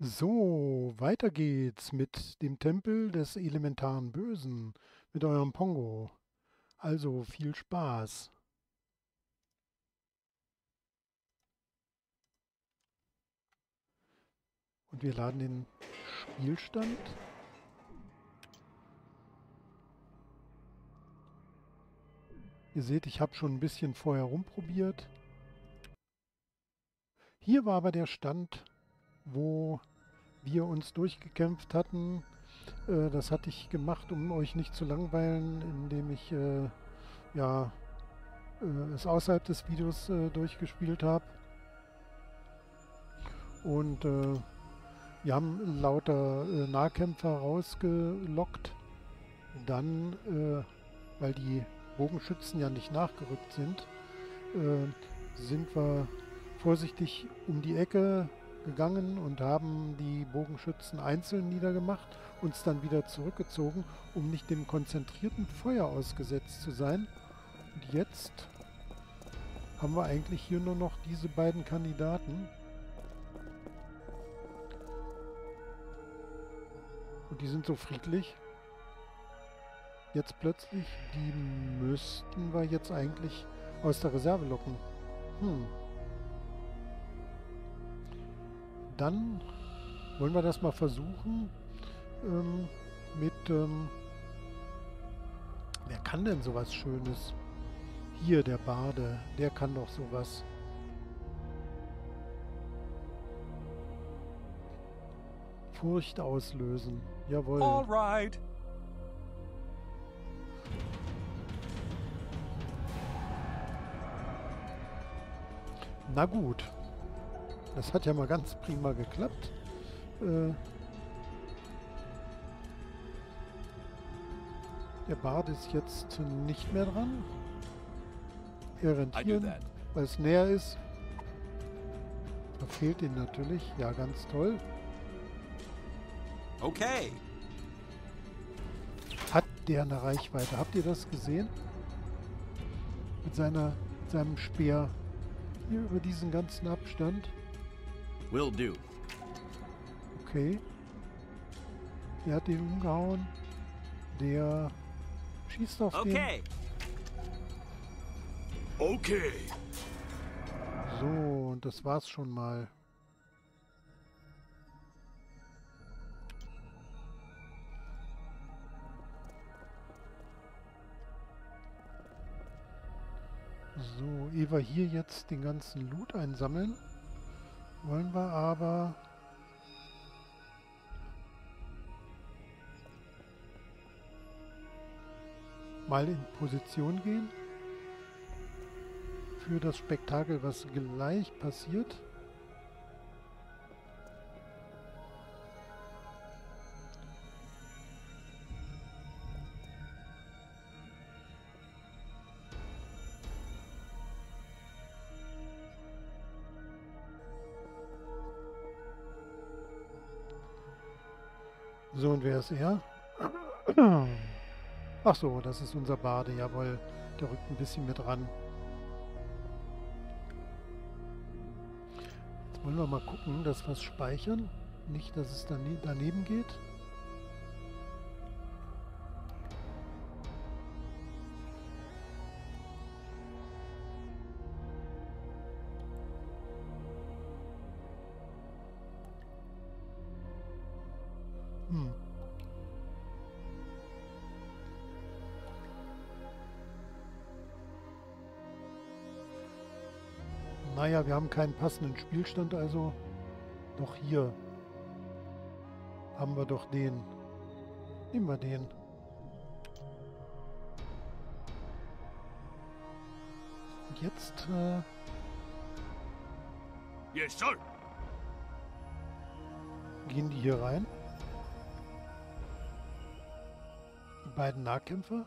So, weiter geht's mit dem Tempel des elementaren Bösen, mit eurem Pongo. Also viel Spaß. Und wir laden den Spielstand. Ihr seht, ich habe schon ein bisschen vorher rumprobiert. Hier war aber der Stand, wo wir uns durchgekämpft hatten. Äh, das hatte ich gemacht, um euch nicht zu langweilen, indem ich äh, ja, äh, es außerhalb des Videos äh, durchgespielt habe. Und äh, wir haben lauter Nahkämpfer rausgelockt. Dann, weil die Bogenschützen ja nicht nachgerückt sind, sind wir vorsichtig um die Ecke gegangen und haben die Bogenschützen einzeln niedergemacht, uns dann wieder zurückgezogen, um nicht dem konzentrierten Feuer ausgesetzt zu sein. Und jetzt haben wir eigentlich hier nur noch diese beiden Kandidaten. Und die sind so friedlich. Jetzt plötzlich, die müssten wir jetzt eigentlich aus der Reserve locken. Hm. Dann wollen wir das mal versuchen ähm, mit... Ähm, wer kann denn sowas Schönes? Hier, der Bade, der kann doch sowas. Furcht auslösen. Jawohl. Alright. Na gut. Das hat ja mal ganz prima geklappt. Äh, der Bart ist jetzt nicht mehr dran. Er rennt hier, weil es näher ist. Da fehlt ihn natürlich. Ja, ganz toll. Okay. Hat der eine Reichweite? Habt ihr das gesehen? Mit seiner, mit seinem Speer hier über diesen ganzen Abstand. Will do. Okay. Der hat den umgehauen. Der schießt auf okay. den. Okay. So, und das war's schon mal. So, wir hier jetzt den ganzen Loot einsammeln, wollen wir aber mal in Position gehen für das Spektakel, was gleich passiert. Wer ist er? Ach so, das ist unser Bade, jawohl. Der rückt ein bisschen mit ran. Jetzt wollen wir mal gucken, dass wir es speichern. Nicht, dass es daneben geht. Naja, wir haben keinen passenden Spielstand, also doch hier haben wir doch den. Nehmen wir den. Und jetzt... Äh yes, sir. Gehen die hier rein? beiden Nahkämpfer.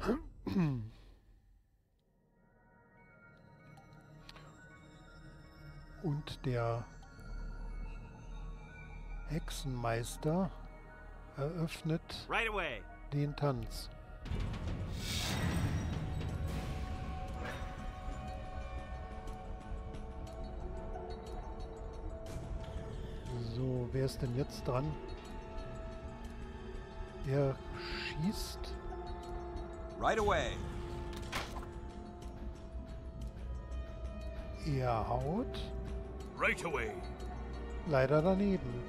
Und der Hexenmeister eröffnet right den Tanz. So, wer ist denn jetzt dran? Er schießt. Right away. Er haut. Right away. Leider daneben.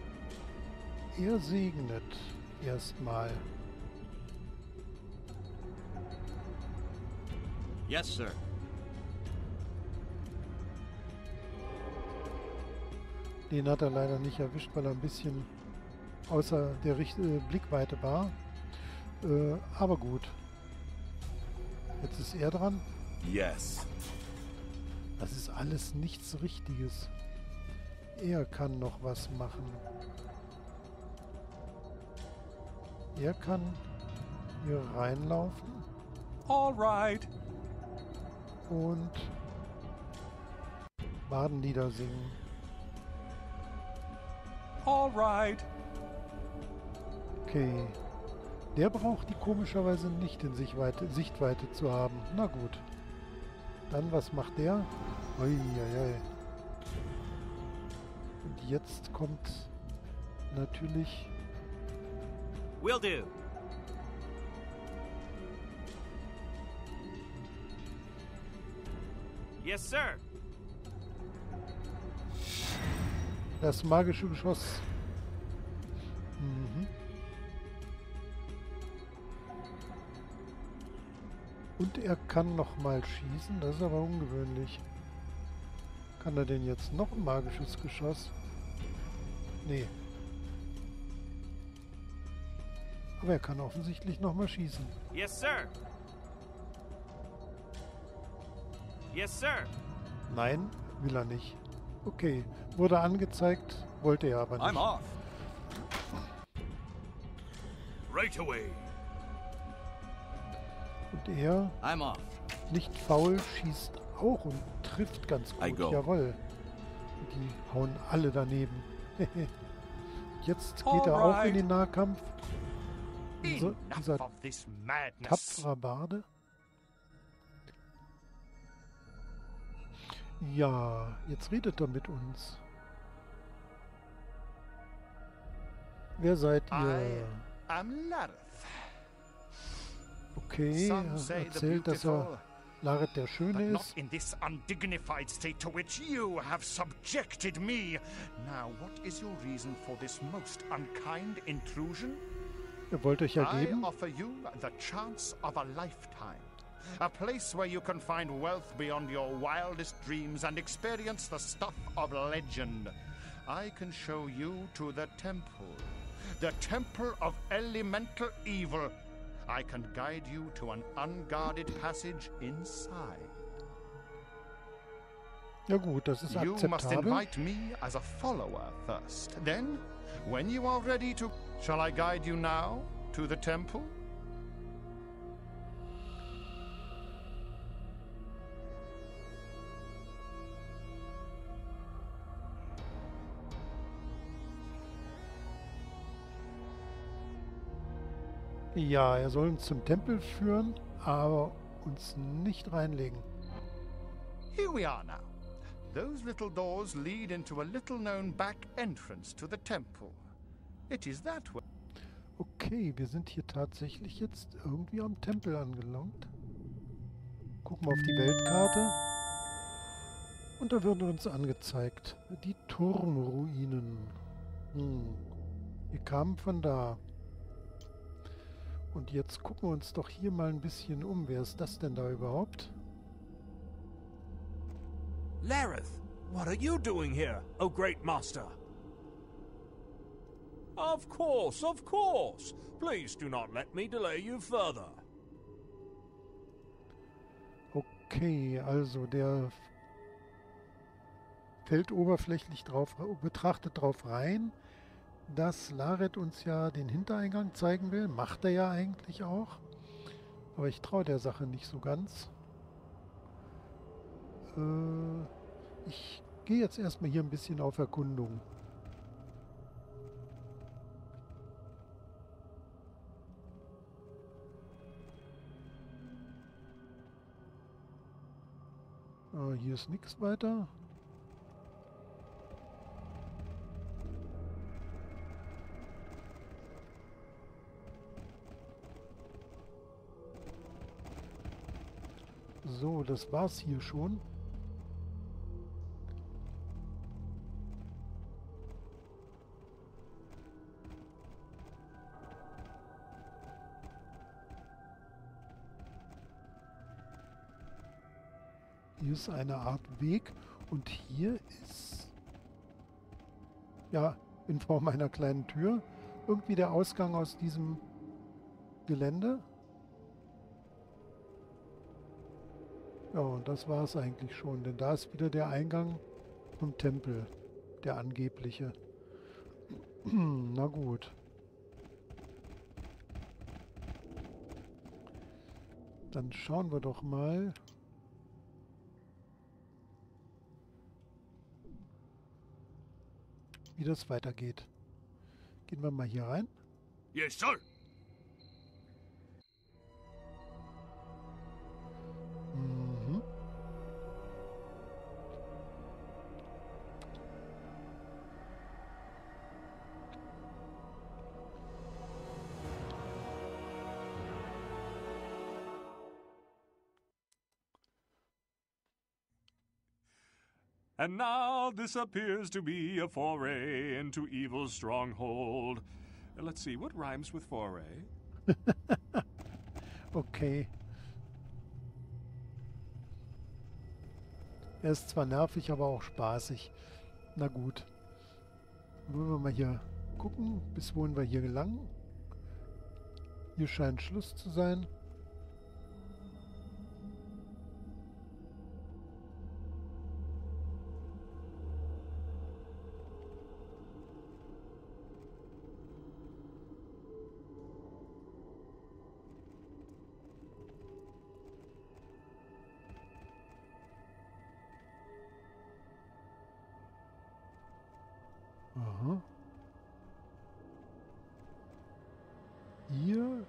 Er segnet erstmal. Yes, sir. Den hat er leider nicht erwischt, weil er ein bisschen außer der Richt äh, Blickweite war. Äh, aber gut. Jetzt ist er dran. Yes. Das ist alles nichts Richtiges. Er kann noch was machen. Er kann hier reinlaufen All right. und Badenlieder singen. All right. Okay. Der braucht die komischerweise nicht in Sichtweite, Sichtweite zu haben. Na gut. Dann, was macht der? Uiuiui. Und jetzt kommt natürlich... Will do. Yes, sir. Das magische Geschoss. Mhm. Und er kann noch mal schießen, das ist aber ungewöhnlich. Kann er denn jetzt noch ein magisches Geschoss? Nee. Aber er kann offensichtlich noch mal schießen. Yes, sir. Yes, sir. Nein, will er nicht. Okay, wurde angezeigt, wollte er aber nicht. I'm off. Right away. Und er, I'm off. nicht faul, schießt auch und trifft ganz I gut. go. Jawohl. Die hauen alle daneben. Jetzt geht er auch in den Nahkampf. Dieser, dieser tapferer Barde. Ja, jetzt redet er mit uns. Wer seid ihr? Okay, er erzählt, dass er Laret der Schöne but not in this undignified state to which you have subjected me. Now, what is your reason for this most unkind intrusion? Er wollte euch I offer you the chance of a lifetime. A place where you can find wealth beyond your wildest dreams and experience the stuff of legend. I can show you to the temple. The temple of elemental evil. I can guide you to an unguarded passage inside. Ja gut, das ist You must invite me as a follower first. Then, when you are ready to. Shall I guide you now to the temple? Ja, er soll uns zum Tempel führen, aber uns nicht reinlegen. Here we are now. Those little doors lead into a little known back entrance to the temple. It is that way. Okay, wir sind hier tatsächlich jetzt irgendwie am Tempel angelangt. Gucken wir auf die Weltkarte. Und da wird uns angezeigt, die Turmruinen. Hm. Wir kamen von da. Und jetzt gucken wir uns doch hier mal ein bisschen um. Wer ist das denn da überhaupt? Lareth, what are you doing here, O great master? Of course, of course. Please do not let me delay you further. Okay, also der fällt oberflächlich drauf, betrachtet drauf rein, dass Laret uns ja den Hintereingang zeigen will. Macht er ja eigentlich auch. Aber ich traue der Sache nicht so ganz. Äh, ich gehe jetzt erstmal hier ein bisschen auf Erkundung. Äh, hier ist nichts weiter. So, das war's hier schon. Hier ist eine Art Weg und hier ist, ja, in Form einer kleinen Tür, irgendwie der Ausgang aus diesem Gelände. Ja, und das war es eigentlich schon, denn da ist wieder der Eingang zum Tempel, der angebliche. Na gut. Dann schauen wir doch mal. wie das weitergeht. Gehen wir mal hier rein. Yes, sir. And now this appears to be a foray into evil's stronghold. Let's see, what rhymes with foray? Okay. Er ist zwar nervig, aber auch spaßig. Na gut. Wollen wir mal hier gucken, bis wohin wir hier gelangen. Hier scheint Schluss zu sein. Aha. Hier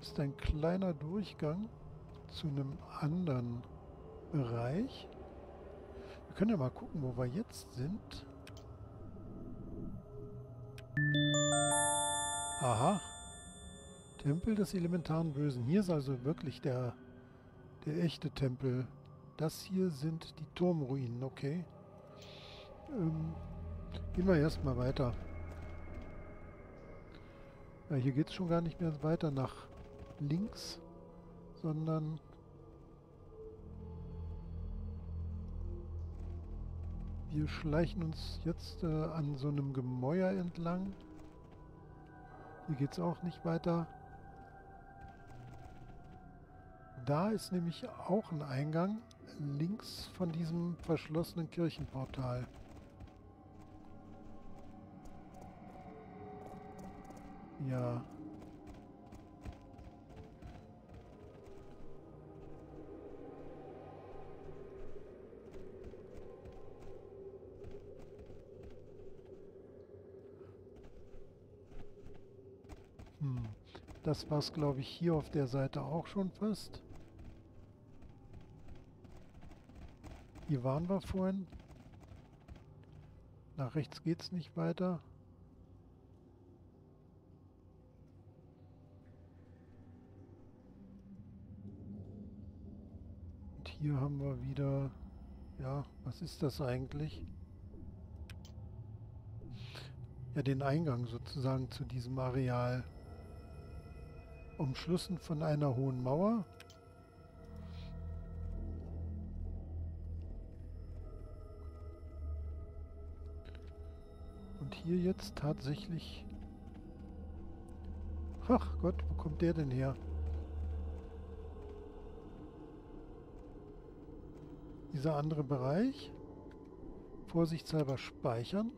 ist ein kleiner Durchgang zu einem anderen Bereich. Wir können ja mal gucken, wo wir jetzt sind. Aha. Tempel des elementaren Bösen. Hier ist also wirklich der, der echte Tempel. Das hier sind die Turmruinen, okay. Ähm, Gehen wir erstmal weiter. Ja, hier geht es schon gar nicht mehr weiter nach links, sondern wir schleichen uns jetzt äh, an so einem Gemäuer entlang. Hier geht es auch nicht weiter. Da ist nämlich auch ein Eingang links von diesem verschlossenen Kirchenportal. Ja. Hm. Das war's, glaube ich, hier auf der Seite auch schon fast. Hier waren wir vorhin. Nach rechts geht's nicht weiter. Und hier haben wir wieder... Ja, was ist das eigentlich? Ja, den Eingang sozusagen zu diesem Areal. Umschlossen von einer hohen Mauer. Und hier jetzt tatsächlich... Ach Gott, wo kommt der denn her? Dieser andere Bereich. Vorsichtshalber speichern.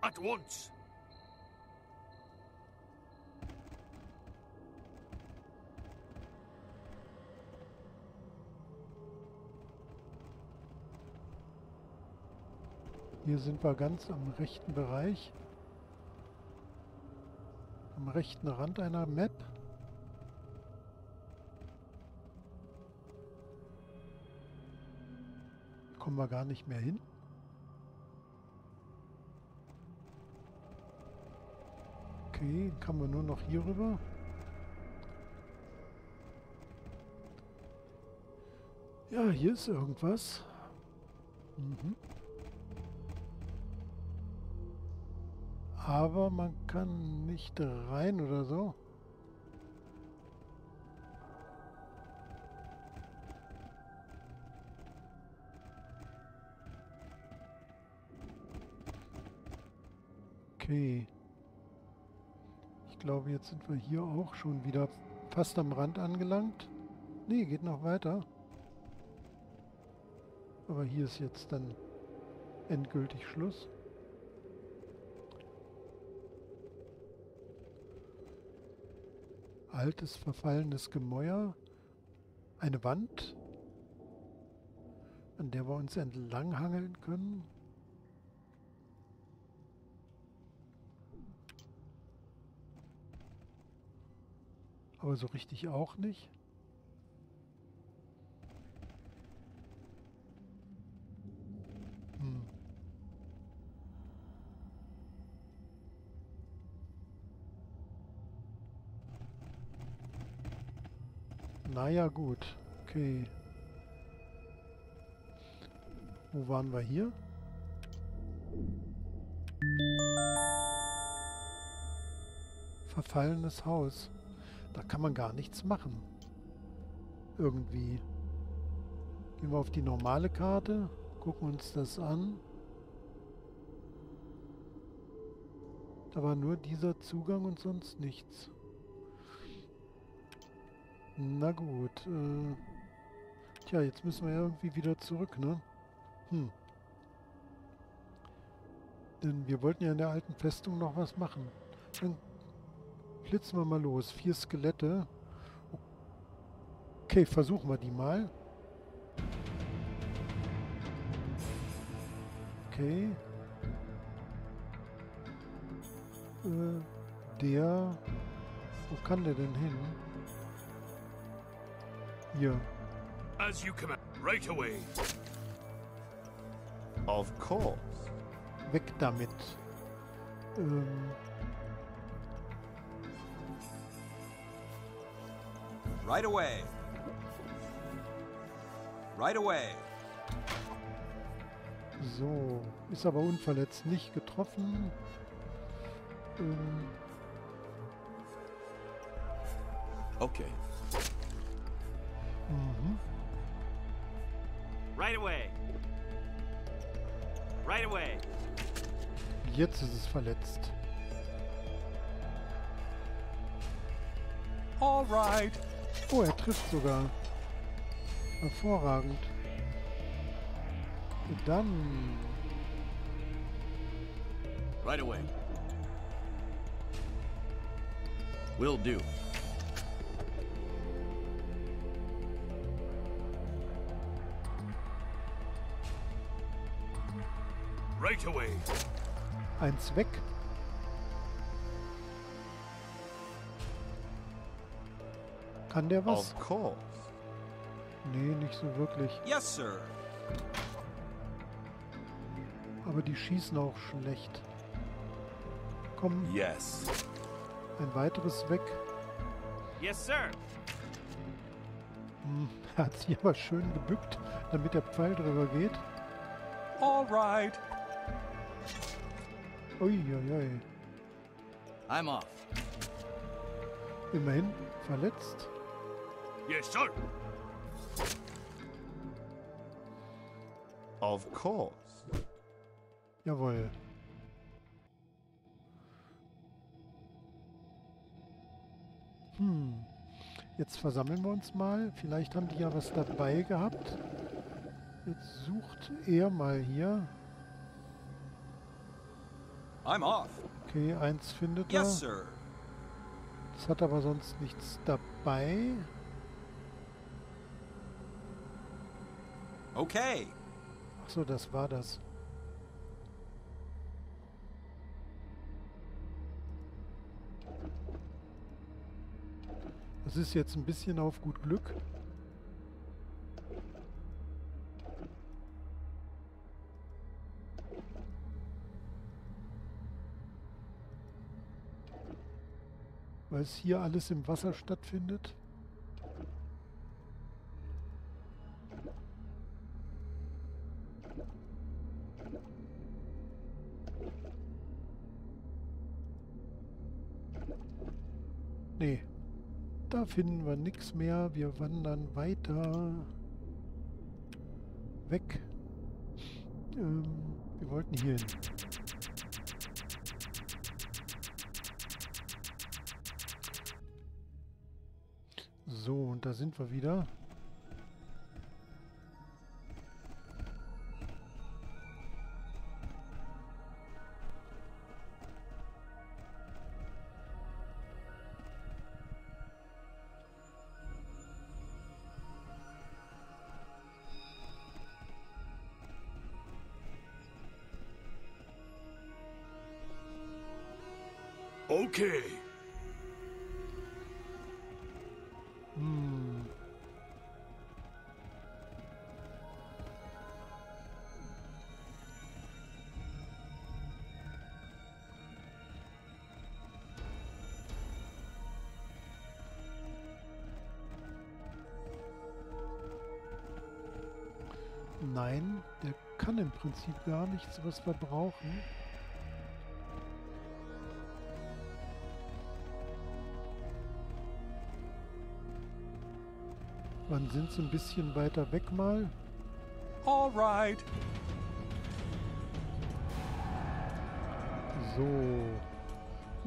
At once. Hier sind wir ganz am rechten Bereich. Am rechten Rand einer Map. Kommen wir gar nicht mehr hin. Okay, kann man nur noch hier rüber. Ja, hier ist irgendwas. Mhm. Aber man kann nicht rein oder so. Okay. Ich glaube, jetzt sind wir hier auch schon wieder fast am Rand angelangt. Nee, geht noch weiter. Aber hier ist jetzt dann endgültig Schluss. Altes, verfallenes Gemäuer. Eine Wand, an der wir uns entlanghangeln können. Aber so richtig auch nicht. Hm. Naja, gut. Okay. Wo waren wir hier? Verfallenes Haus. Da kann man gar nichts machen. Irgendwie. Gehen wir auf die normale Karte, gucken uns das an. Da war nur dieser Zugang und sonst nichts. Na gut. Äh, tja, jetzt müssen wir irgendwie wieder zurück, ne? Hm. Denn wir wollten ja in der alten Festung noch was machen. Dann flitzen wir mal los. Vier Skelette. Okay, versuchen wir die mal. Okay. Äh, der... Wo kann der denn hin? Hier. As you command. Right away. Of course. Weg damit. Ähm... Right away. Right away. So, ist aber unverletzt nicht getroffen. Ähm, Okay. mhm. Right away. Right away. Jetzt ist es verletzt. All right. Oh, er trifft sogar. Hervorragend. Dann Right away. Will do. Right away. eins weg. Kann der was? Of course. Nee, nicht so wirklich. Yes, sir. Aber die schießen auch schlecht. Komm, Yes. ein weiteres weg. Yes, sir. Hm, er hat sich aber schön gebückt, damit der Pfeil drüber geht. All right. Uiuiui. I'm off. Immerhin verletzt. Yes, sir. Of course. Jawohl. Hm. Jetzt versammeln wir uns mal. Vielleicht haben die ja was dabei gehabt. Jetzt sucht er mal hier. I'm off. Okay, eins findet Yes, er. sir. Das hat aber sonst nichts dabei. Okay. Achso, das war das. Das ist jetzt ein bisschen auf gut Glück. weil es hier alles im Wasser stattfindet. Finden wir nichts mehr. Wir wandern weiter weg. Ähm, wir wollten hier hin. So, und da sind wir wieder. Okay. Hm. Nein, der kann im Prinzip gar nichts, was wir brauchen. Wann sind sie ein bisschen weiter weg mal? All right. So.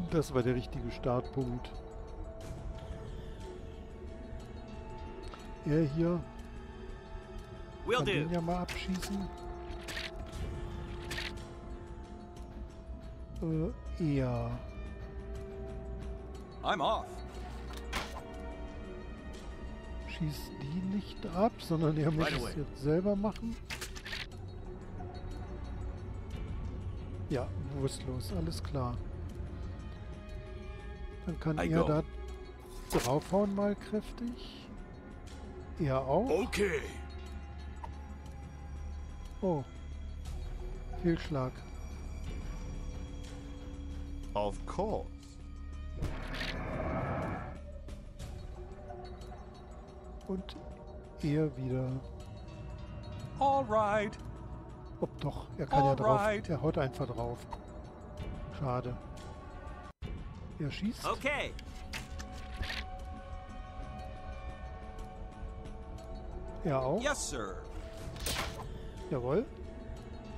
Das war der richtige Startpunkt. Er hier Will kann den do. ja mal abschießen. Äh, er. I'm off. Schießt die nicht ab, sondern er muss es jetzt selber machen. Ja, bewusstlos, alles klar. Dann kann I er go. da draufhauen mal kräftig. Er auch. Okay. Oh. Fehlschlag. Of course. Und er wieder. All right. Ob doch, er kann ja drauf. Alright. Er haut einfach drauf. Schade. Er schießt. Okay. Er auch. Yes, sir. Jawohl.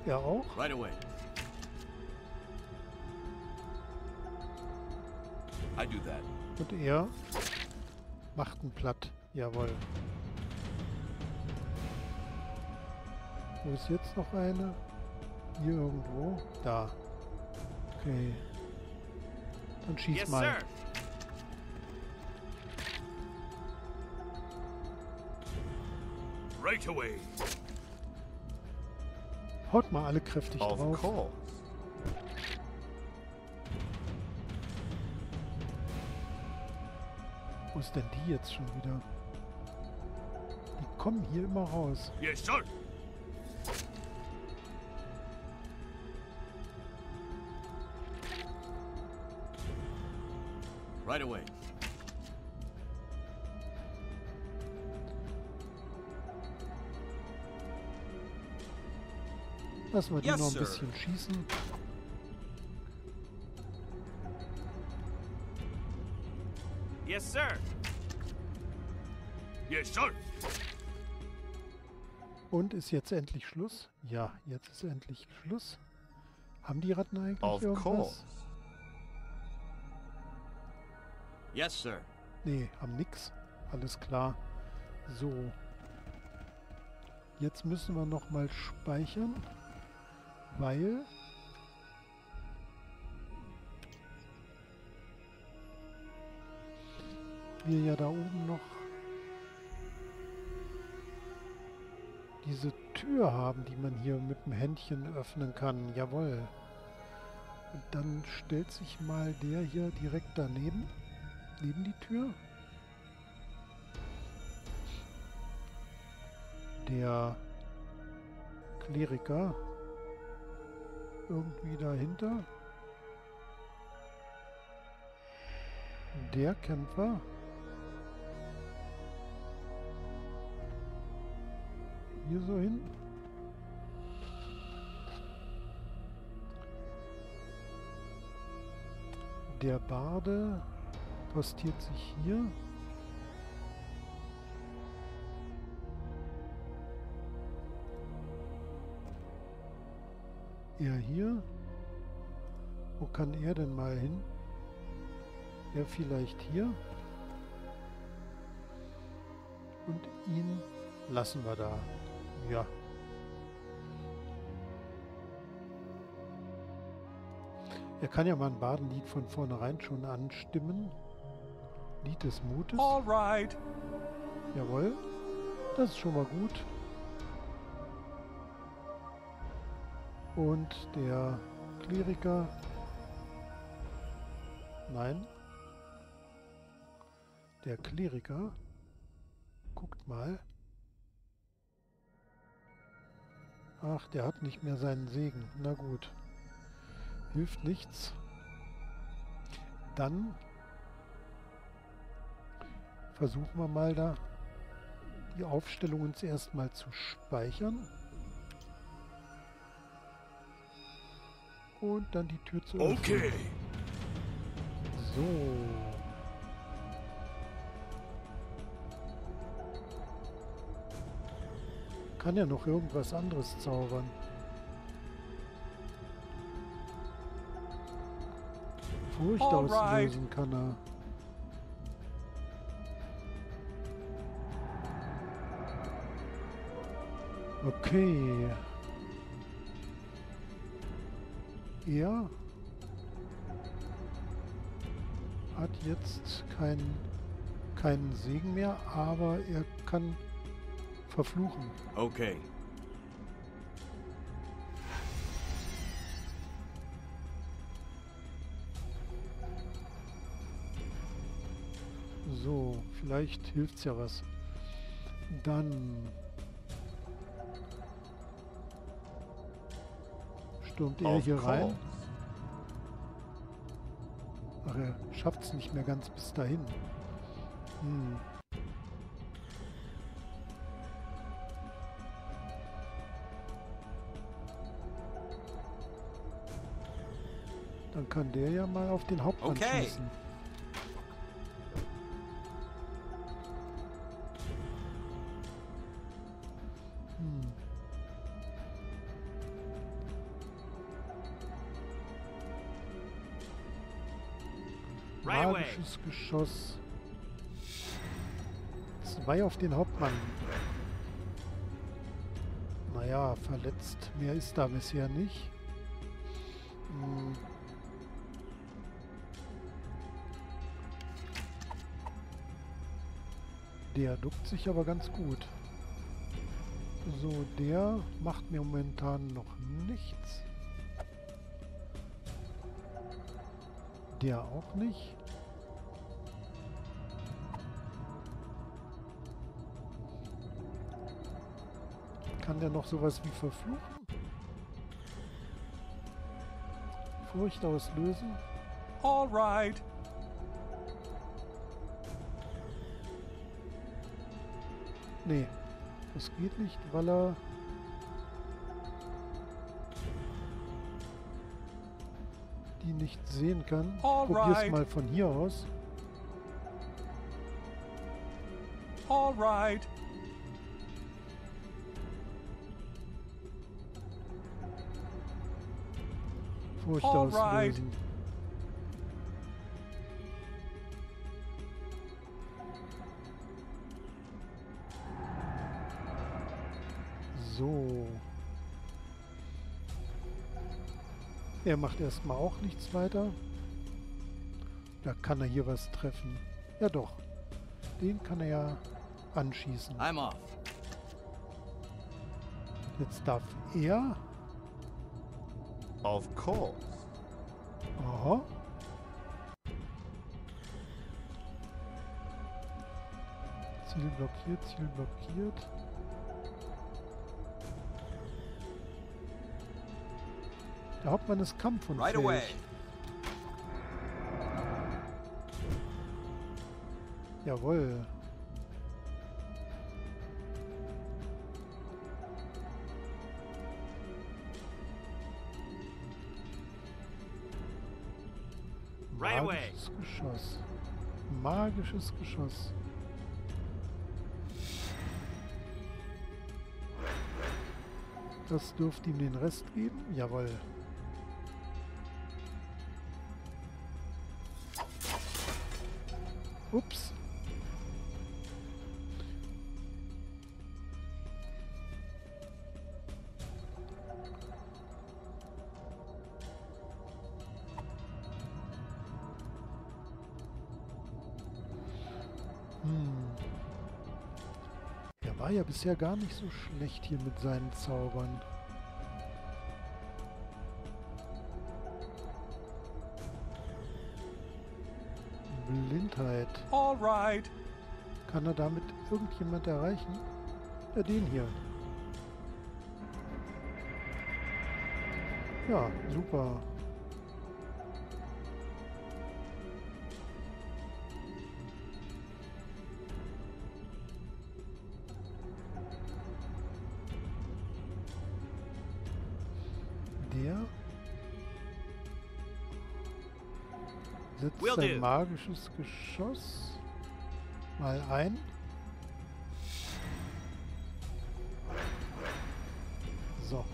Er auch. Right away. I do that. Und er macht ihn platt. Jawohl. Wo ist jetzt noch eine? Hier irgendwo. Da. Okay. Dann schieß Yes, mal. sir. Right away. Haut mal alle kräftig Of drauf. course. Wo ist denn die jetzt schon wieder? Kommen hier immer raus. Yes, sir. Right away. Lassen wir die Yes, noch ein sir. bisschen schießen. Yes, sir. Yes, sir. Und ist jetzt endlich Schluss? Ja, jetzt ist endlich Schluss. Haben die Ratten eigentlich Of irgendwas? course. Yes, sir. Nee, haben nix. Alles klar. So. Jetzt müssen wir noch mal speichern, weil wir ja da oben noch diese Tür haben, die man hier mit dem Händchen öffnen kann. Jawohl. Und dann stellt sich mal der hier direkt daneben, neben die Tür. Der Kleriker irgendwie dahinter. der Kämpfer hier so hin. Der Barde postiert sich hier. Er hier. Wo kann er denn mal hin? Er vielleicht hier. Und ihn lassen wir da. Ja. Er kann ja mal ein Badenlied von vornherein schon anstimmen. Lied des Mutes. All right. Jawohl. Das ist schon mal gut. Und der Kleriker. Nein. Der Kleriker. Guckt mal. Ach, der hat nicht mehr seinen Segen. Na gut. Hilft nichts. Dann versuchen wir mal da die Aufstellung uns erstmal zu speichern. Und dann die Tür zu öffnen. Okay. So. Kann ja noch irgendwas anderes zaubern. Furcht Alright. auslösen kann er. Okay. Er hat jetzt keinen keinen Segen mehr, aber er kann verfluchen. Okay. So, vielleicht hilft's ja was. Dann stürmt er hier rein. Ach, er schafft's nicht mehr ganz bis dahin. Hm. Kann der ja mal auf den Hauptmann Okay. schießen. Hm. Magisches Geschoss. Zwei auf den Hauptmann. Naja, verletzt. Mehr ist da bisher nicht. Hm. Der duckt sich aber ganz gut. So, der macht mir momentan noch nichts. Der auch nicht. Kann der noch sowas wie verfluchen? Furcht auslösen? All Nee, das geht nicht, weil er... die nicht sehen kann. Probier's Alright. mal von hier aus. All right. Furcht Alright. auslösen. So. Er macht erstmal auch nichts weiter. Da kann er hier was treffen. Ja doch. Den kann er ja anschießen. I'm off. Jetzt darf er. Of course. Aha. Ziel blockiert, Ziel blockiert. Der Hauptmann ist kampfunfähig. Right away. Jawohl. Right away. Magisches Geschoss. Magisches Geschoss. Das dürfte ihm den Rest geben. Jawohl. Ups. Hm. Er war ja bisher gar nicht so schlecht hier mit seinen Zaubern. Blindheit. All right. Kann er damit irgendjemand erreichen? Ja, den hier. Ja, super. Sein do. magisches Geschoss mal ein. So,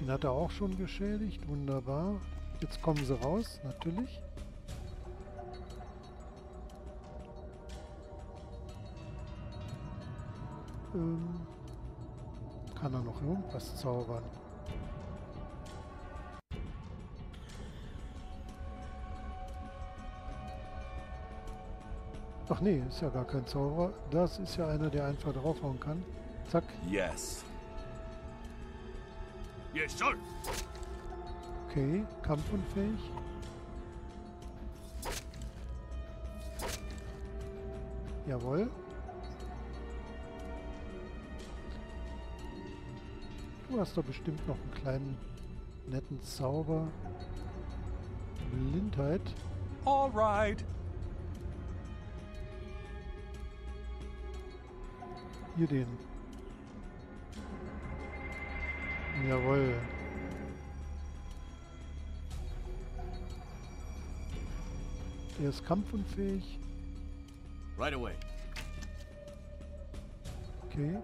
den hat er auch schon geschädigt. Wunderbar. Jetzt kommen sie raus, natürlich. Ähm, kann er noch irgendwas zaubern? Ach nee, ist ja gar kein Zauberer. Das ist ja einer, der einfach draufhauen kann. Zack. Yes. Yes, sir. Okay, kampfunfähig. Jawohl. Du hast doch bestimmt noch einen kleinen netten Zauber. Blindheit. All Hier den. Jawohl. Der ist kampfunfähig. Right away. Okay.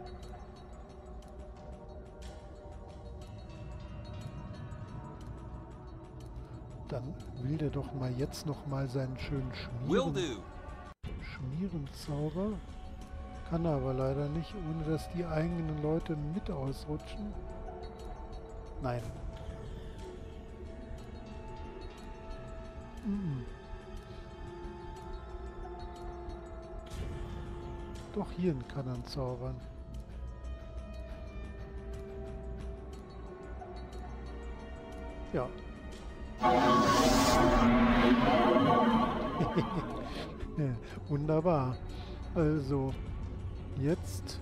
Dann will der doch mal jetzt noch mal seinen schönen Schmieren. Schmierenzauber. Kann er aber leider nicht, ohne dass die eigenen Leute mit ausrutschen. Nein. Mhm. Doch hier kann er zaubern. Ja, Wunderbar. Also, jetzt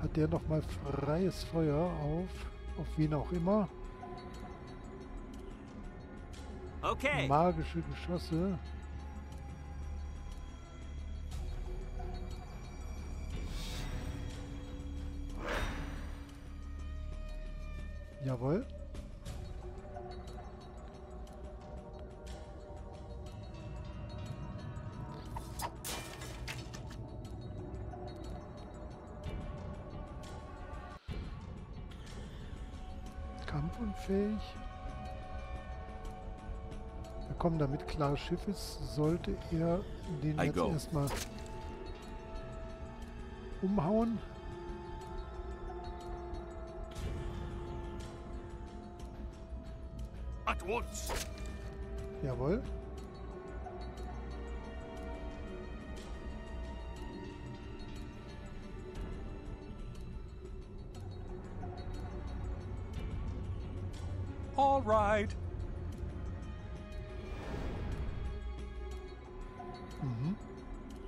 hat der noch mal freies Feuer auf, auf wen auch immer. Okay. Magische Geschosse. Jawohl. Kommen damit klar. Schiff ist, sollte er den I jetzt go. erstmal umhauen. At once. Jawohl. All right.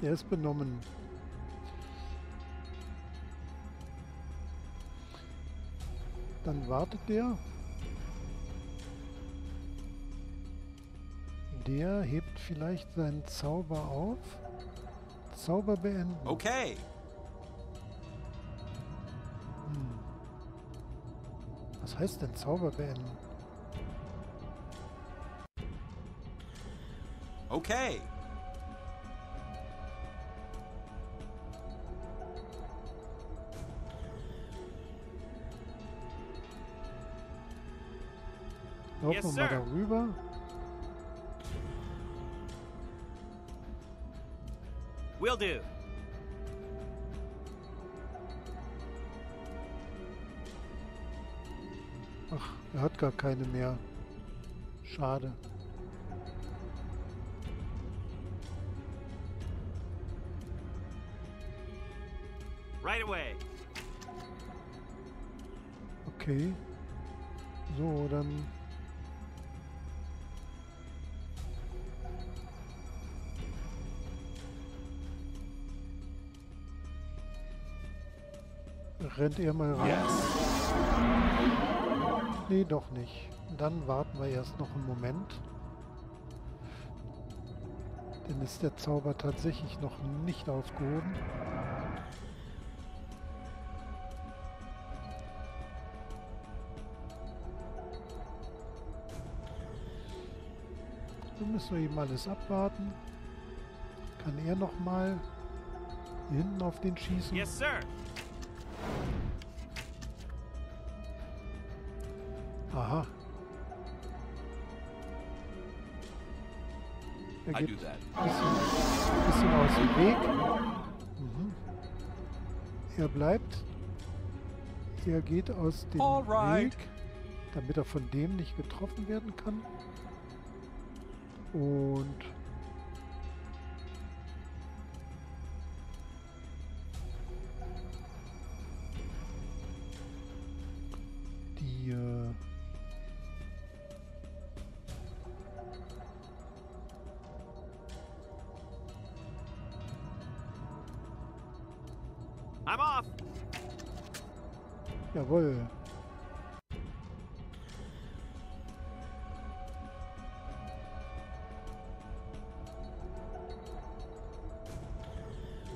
Er ist benommen. Dann wartet der. Der hebt vielleicht seinen Zauber auf. Zauber beenden. Okay. Hm. Was heißt denn Zauber beenden? Okay. Laufen Yes, wir mal sir. darüber. Will do. Ach, er hat gar keine mehr. Schade. Right away. Okay. So, dann... Rennt er mal rein? Nee, doch nicht. Dann warten wir erst noch einen Moment. Denn ist der Zauber tatsächlich noch nicht aufgehoben. Dann müssen wir eben alles abwarten. Kann er noch mal hier hinten auf den schießen? Yes, sir. Aha. Er geht that. bisschen, bisschen aus dem Weg. Mhm. Er bleibt. Er geht aus dem Alright. Weg, damit er von dem nicht getroffen werden kann. Und Jawohl.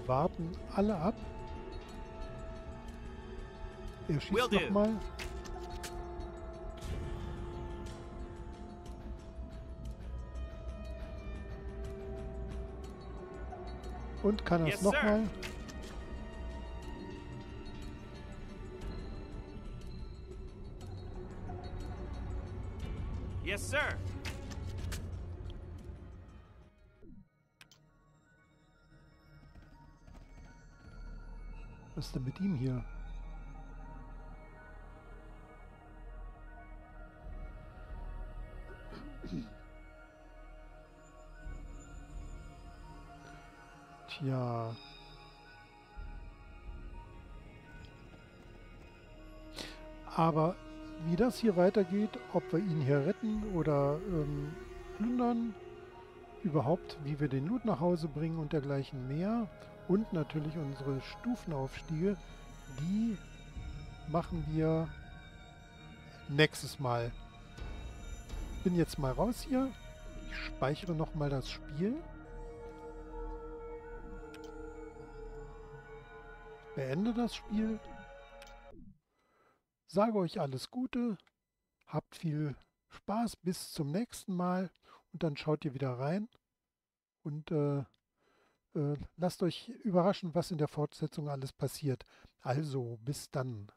Warten alle ab. Er schießt do. nochmal. Und kann er Yes, es sir. nochmal? Yes, sir. Was ist denn mit ihm hier? Tja. Aber wie das hier weitergeht, ob wir ihn hier retten oder ähm, plündern, überhaupt wie wir den Loot nach Hause bringen und dergleichen mehr und natürlich unsere Stufenaufstiege, die machen wir nächstes Mal. Bin jetzt mal raus hier. Ich speichere nochmal das Spiel. Beende das Spiel. Sage euch alles Gute. Habt viel Spaß. Bis zum nächsten Mal. Und dann schaut ihr wieder rein. Und äh, äh, lasst euch überraschen, was in der Fortsetzung alles passiert. Also, bis dann.